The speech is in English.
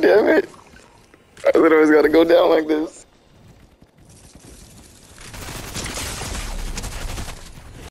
damn it. I literally was gotta go down like this.